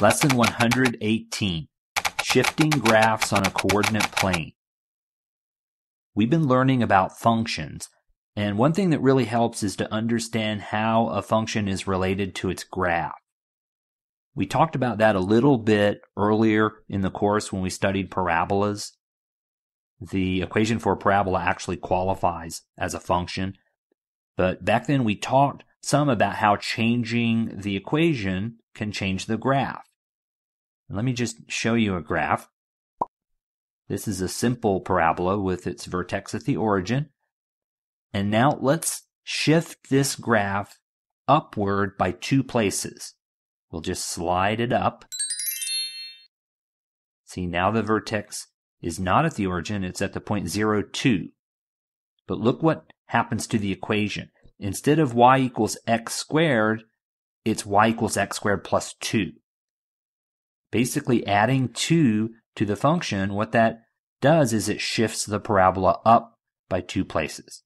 Lesson 118 Shifting Graphs on a Coordinate Plane. We've been learning about functions, and one thing that really helps is to understand how a function is related to its graph. We talked about that a little bit earlier in the course when we studied parabolas. The equation for a parabola actually qualifies as a function, but back then we talked some about how changing the equation can change the graph. Let me just show you a graph. This is a simple parabola with its vertex at the origin. And now let's shift this graph upward by two places. We'll just slide it up. See, now the vertex is not at the origin, it's at the point zero two. But look what happens to the equation. Instead of y equals x squared, it's y equals x squared plus 2 basically adding 2 to the function, what that does is it shifts the parabola up by two places.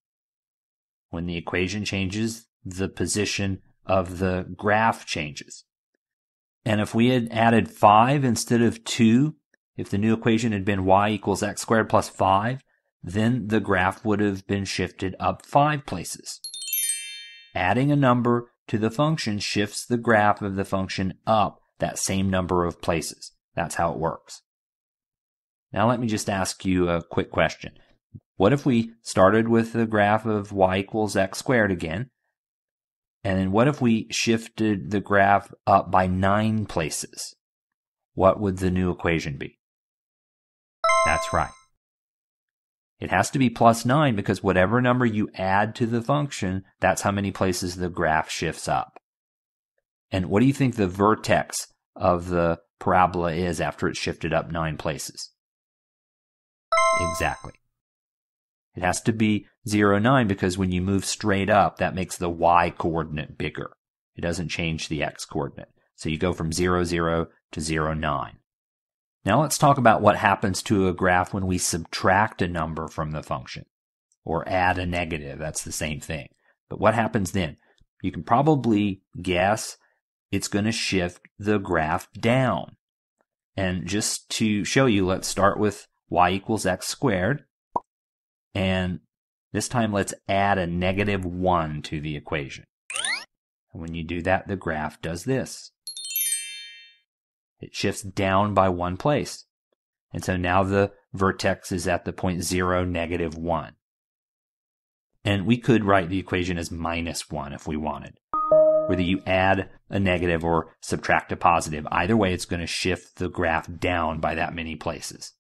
When the equation changes, the position of the graph changes. And if we had added 5 instead of 2, if the new equation had been y equals x squared plus 5, then the graph would have been shifted up 5 places. Adding a number to the function shifts the graph of the function up that same number of places. That's how it works. Now let me just ask you a quick question. What if we started with the graph of y equals x squared again? And then what if we shifted the graph up by nine places? What would the new equation be? That's right. It has to be plus 9 because whatever number you add to the function, that's how many places the graph shifts up. And what do you think the vertex of the parabola is after it's shifted up nine places. Exactly. It has to be 0, 9 because when you move straight up, that makes the y coordinate bigger. It doesn't change the x coordinate. So you go from 0, 0 to 0, 9. Now let's talk about what happens to a graph when we subtract a number from the function or add a negative. That's the same thing. But what happens then? You can probably guess it's going to shift the graph down. And just to show you, let's start with y equals x squared. And this time let's add a negative 1 to the equation. And when you do that, the graph does this. It shifts down by one place. And so now the vertex is at the point 0, negative 1. And we could write the equation as minus 1 if we wanted whether you add a negative or subtract a positive. Either way, it's going to shift the graph down by that many places.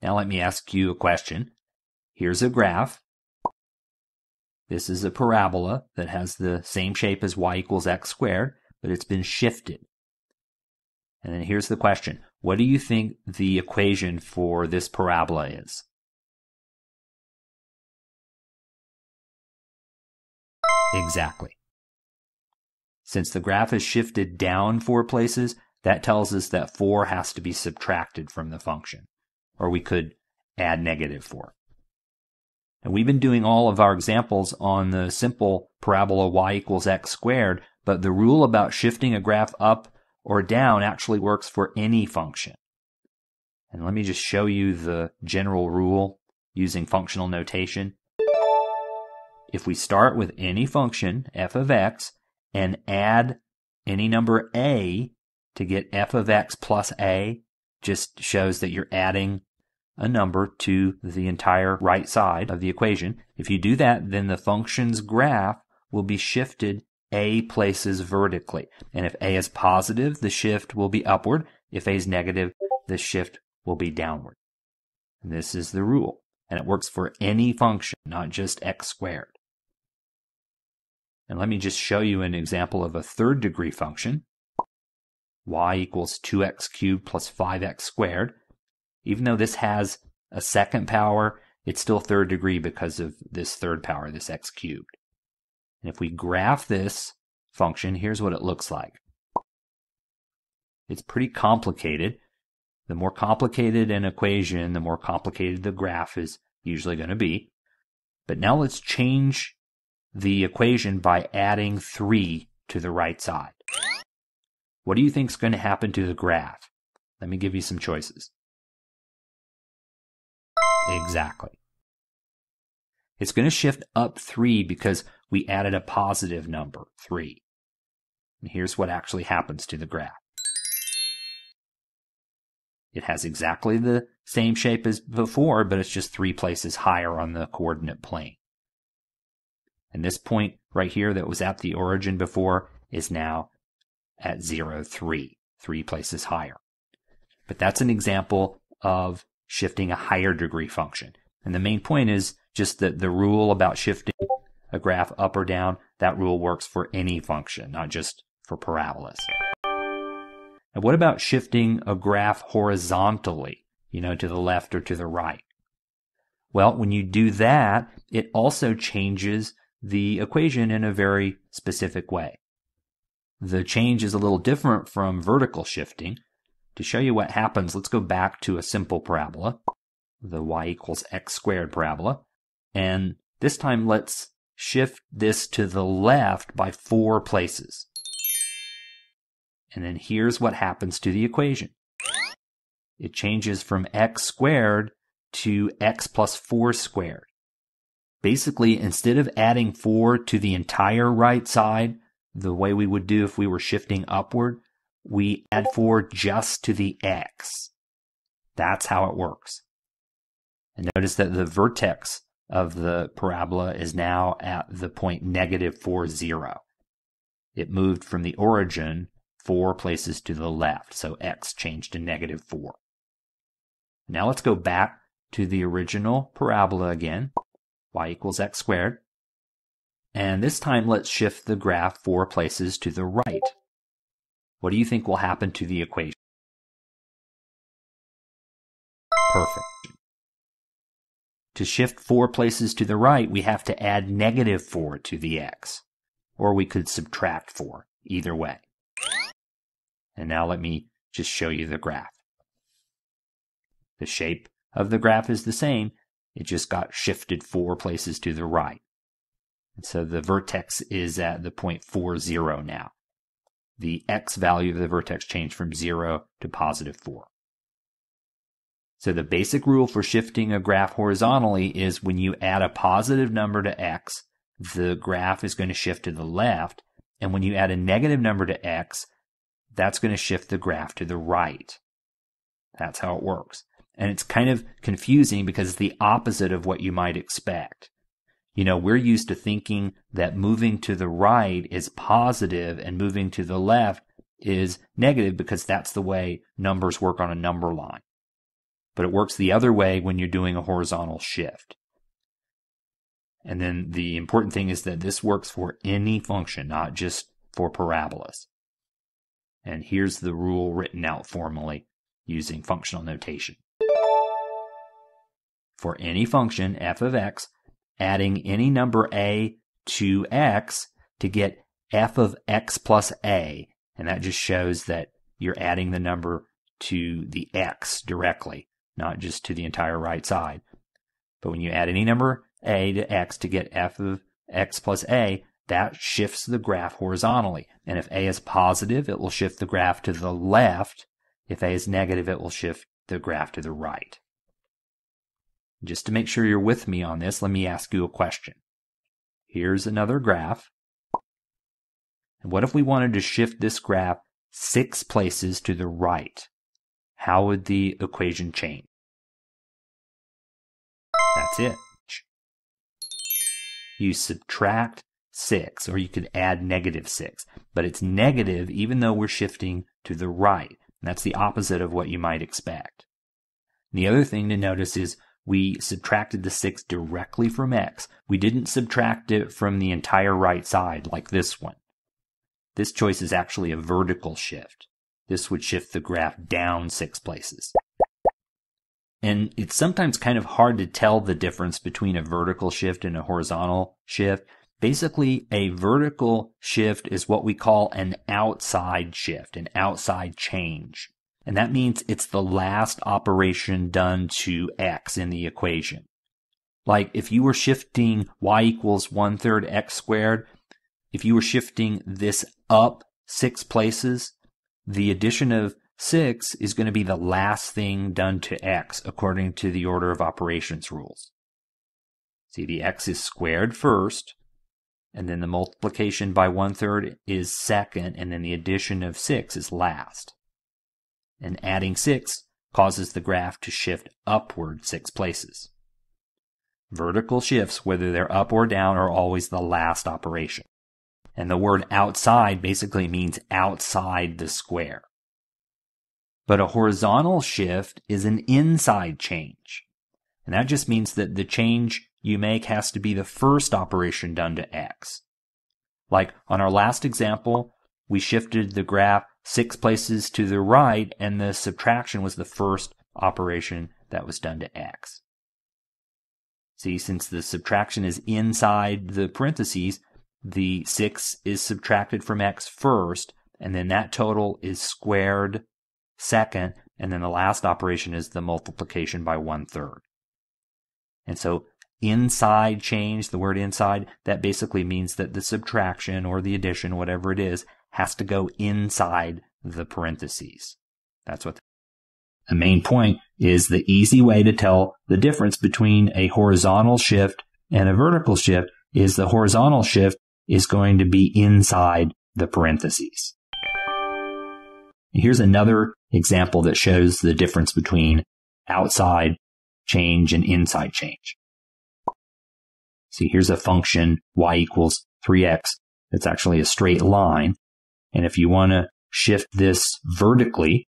Now let me ask you a question. Here's a graph. This is a parabola that has the same shape as y equals x squared, but it's been shifted. And then here's the question. What do you think the equation for this parabola is? Exactly. Since the graph is shifted down four places, that tells us that 4 has to be subtracted from the function. Or we could add negative 4. And we've been doing all of our examples on the simple parabola y equals x squared, but the rule about shifting a graph up or down actually works for any function. And let me just show you the general rule using functional notation. If we start with any function, f of x, and add any number a to get f of x plus a just shows that you're adding a number to the entire right side of the equation. If you do that, then the function's graph will be shifted a places vertically. And if a is positive, the shift will be upward. If a is negative, the shift will be downward. And this is the rule. And it works for any function, not just x squared. And let me just show you an example of a third degree function. y equals 2x cubed plus 5x squared. Even though this has a second power, it's still third degree because of this third power, this x cubed. And if we graph this function, here's what it looks like. It's pretty complicated. The more complicated an equation, the more complicated the graph is usually going to be. But now let's change the equation by adding 3 to the right side. what do you think is going to happen to the graph? Let me give you some choices. Exactly. It's going to shift up 3 because we added a positive number, 3. And here's what actually happens to the graph. It has exactly the same shape as before, but it's just three places higher on the coordinate plane. And this point right here that was at the origin before is now at 0, 3, three places higher. But that's an example of shifting a higher degree function. And the main point is just that the rule about shifting a graph up or down, that rule works for any function, not just for parabolas. And what about shifting a graph horizontally, you know, to the left or to the right? Well, when you do that, it also changes the equation in a very specific way. The change is a little different from vertical shifting. To show you what happens, let's go back to a simple parabola, the y equals x squared parabola. And this time let's shift this to the left by four places. And then here's what happens to the equation. It changes from x squared to x plus 4 squared. Basically, instead of adding 4 to the entire right side, the way we would do if we were shifting upward, we add 4 just to the x. That's how it works. And notice that the vertex of the parabola is now at the point negative 4, 0. It moved from the origin four places to the left, so x changed to negative 4. Now let's go back to the original parabola again, y equals x squared. And this time let's shift the graph four places to the right. What do you think will happen to the equation? Perfect. To shift four places to the right, we have to add negative 4 to the x. Or we could subtract 4, either way. And now let me just show you the graph. The shape of the graph is the same, it just got shifted four places to the right. And so the vertex is at the point 40 now. The x value of the vertex changed from 0 to positive 4. So the basic rule for shifting a graph horizontally is when you add a positive number to x, the graph is going to shift to the left. And when you add a negative number to x, that's going to shift the graph to the right. That's how it works. And it's kind of confusing because it's the opposite of what you might expect. You know, we're used to thinking that moving to the right is positive and moving to the left is negative because that's the way numbers work on a number line. But it works the other way when you're doing a horizontal shift. And then the important thing is that this works for any function, not just for parabolas. And here's the rule written out formally using functional notation. For any function f of x, adding any number a to x to get f of x plus a, and that just shows that you're adding the number to the x directly, not just to the entire right side. But when you add any number a to x to get f of x plus a, that shifts the graph horizontally. And if A is positive, it will shift the graph to the left. If A is negative, it will shift the graph to the right. Just to make sure you're with me on this, let me ask you a question. Here's another graph. And what if we wanted to shift this graph six places to the right? How would the equation change? That's it. You subtract 6, or you could add negative 6. But it's negative even though we're shifting to the right. That's the opposite of what you might expect. the other thing to notice is we subtracted the 6 directly from x. We didn't subtract it from the entire right side like this one. This choice is actually a vertical shift. This would shift the graph down six places. And it's sometimes kind of hard to tell the difference between a vertical shift and a horizontal shift Basically, a vertical shift is what we call an outside shift, an outside change. And that means it's the last operation done to x in the equation. Like if you were shifting y equals one third x squared, if you were shifting this up six places, the addition of 6 is going to be the last thing done to x according to the order of operations rules. See, the x is squared first, and then the multiplication by one third is second, and then the addition of 6 is last. And adding 6 causes the graph to shift upward six places. Vertical shifts, whether they're up or down, are always the last operation. And the word outside basically means outside the square. But a horizontal shift is an inside change. And that just means that the change you make has to be the first operation done to x. Like on our last example, we shifted the graph six places to the right and the subtraction was the first operation that was done to x. See, since the subtraction is inside the parentheses, the 6 is subtracted from x first, and then that total is squared second, and then the last operation is the multiplication by one third. And so inside change, the word inside, that basically means that the subtraction or the addition, whatever it is, has to go inside the parentheses. That's what the main point is the easy way to tell the difference between a horizontal shift and a vertical shift is the horizontal shift is going to be inside the parentheses. Here's another example that shows the difference between outside change and inside change. See, here's a function y equals 3x. It's actually a straight line. And if you want to shift this vertically,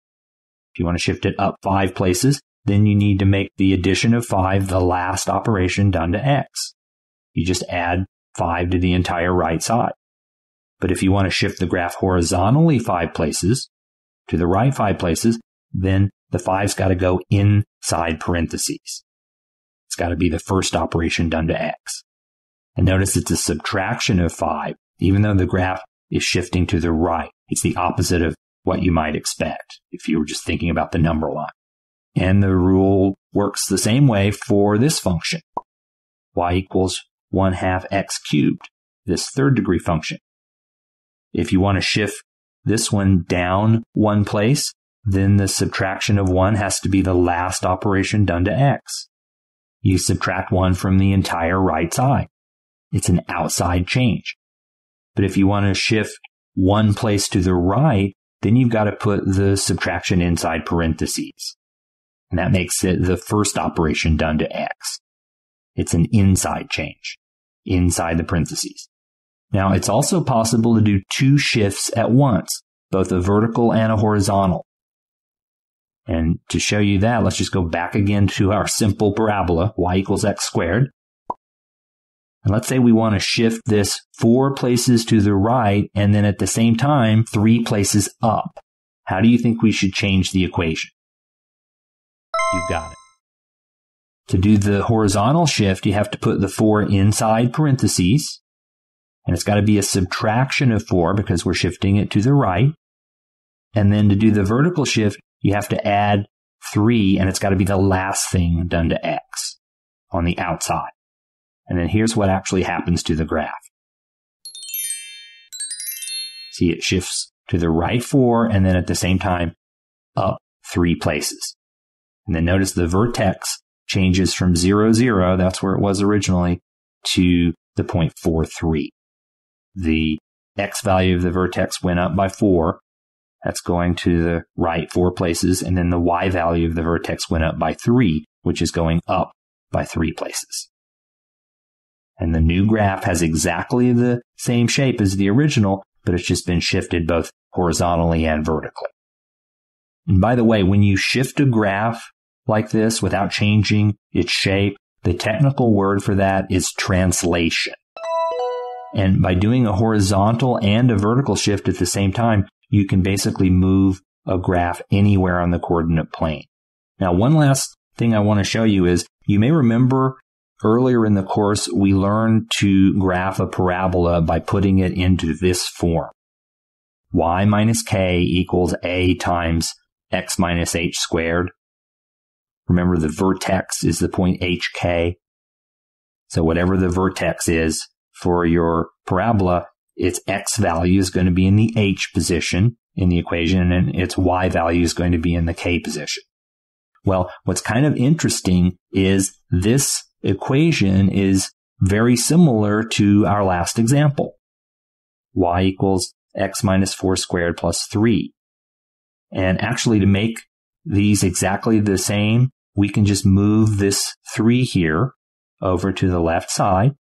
if you want to shift it up five places, then you need to make the addition of five the last operation done to x. You just add five to the entire right side. But if you want to shift the graph horizontally five places, to the right five places, then the five's got to go inside parentheses. It's got to be the first operation done to x. And notice it's a subtraction of five, even though the graph is shifting to the right. It's the opposite of what you might expect if you were just thinking about the number line. And the rule works the same way for this function. y equals 1 half x cubed, this third degree function. If you want to shift this one down one place, then the subtraction of 1 has to be the last operation done to x. You subtract 1 from the entire right side. It's an outside change. But if you want to shift one place to the right, then you've got to put the subtraction inside parentheses. And that makes it the first operation done to x. It's an inside change, inside the parentheses. Now, it's also possible to do two shifts at once, both a vertical and a horizontal. And to show you that, let's just go back again to our simple parabola, y equals x squared. And let's say we want to shift this four places to the right and then at the same time, three places up. How do you think we should change the equation? You got it. To do the horizontal shift, you have to put the four inside parentheses and it's got to be a subtraction of four because we're shifting it to the right. And then to do the vertical shift, you have to add three and it's got to be the last thing done to X on the outside. And then here's what actually happens to the graph. See, it shifts to the right four and then at the same time up three places. And then notice the vertex changes from zero, zero, that's where it was originally, to the point four, three the x value of the vertex went up by four. That's going to the right four places. And then the y value of the vertex went up by three, which is going up by three places. And the new graph has exactly the same shape as the original, but it's just been shifted both horizontally and vertically. And by the way, when you shift a graph like this without changing its shape, the technical word for that is translation. And by doing a horizontal and a vertical shift at the same time, you can basically move a graph anywhere on the coordinate plane. Now, one last thing I want to show you is you may remember earlier in the course, we learned to graph a parabola by putting it into this form. y minus k equals a times x minus h squared. Remember the vertex is the point hk. So whatever the vertex is, for your parabola, its x value is going to be in the h position in the equation and its y value is going to be in the k position. Well, what's kind of interesting is this equation is very similar to our last example. y equals x minus 4 squared plus 3. And actually to make these exactly the same, we can just move this 3 here over to the left side.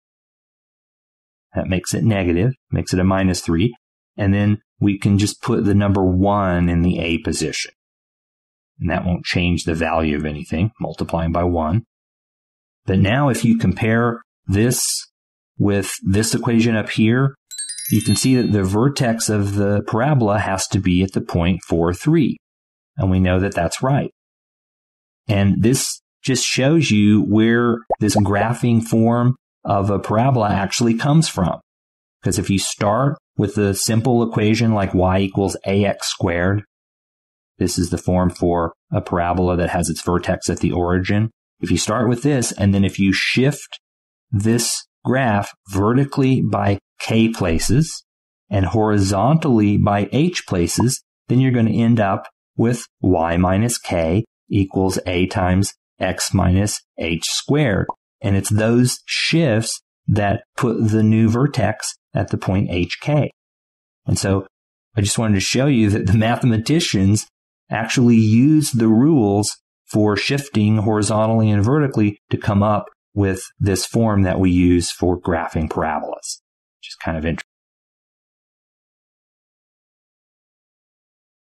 That makes it negative, makes it a minus 3. And then we can just put the number 1 in the A position. And that won't change the value of anything, multiplying by 1. But now if you compare this with this equation up here, you can see that the vertex of the parabola has to be at the point 4, 3. And we know that that's right. And this just shows you where this graphing form of a parabola actually comes from. Because if you start with the simple equation like y equals ax squared, this is the form for a parabola that has its vertex at the origin. If you start with this, and then if you shift this graph vertically by k places and horizontally by h places, then you're going to end up with y minus k equals a times x minus h squared. And it's those shifts that put the new vertex at the point hk. And so I just wanted to show you that the mathematicians actually use the rules for shifting horizontally and vertically to come up with this form that we use for graphing parabolas, which is kind of interesting.